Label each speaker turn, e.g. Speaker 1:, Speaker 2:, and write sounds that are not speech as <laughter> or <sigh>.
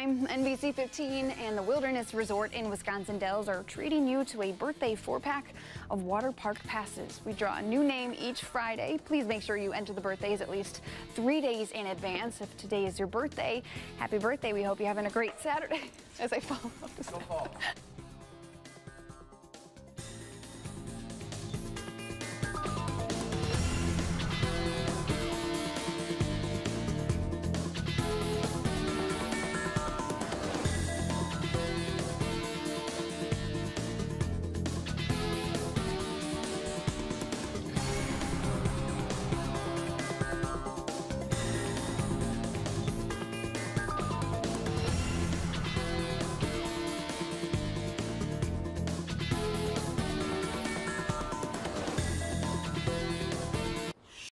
Speaker 1: time. NBC 15 and the Wilderness Resort in Wisconsin Dells are treating you to a birthday four-pack of water park passes. We draw a new name each Friday. Please make sure you enter the birthdays at least three days in advance. If today is your birthday, happy birthday. We hope you're having a great Saturday <laughs> as I follow up. <laughs>